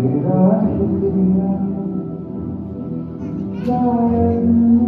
Thank you.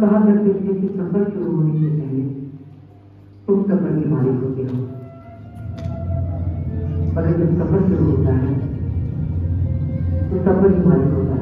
कहा करते थे कि सफ़र शुरू होने से पहले? तुम सफ़र के मालिक होते हो। मगर जब सफ़र शुरू होता है तो सफ़र ही मालिक होता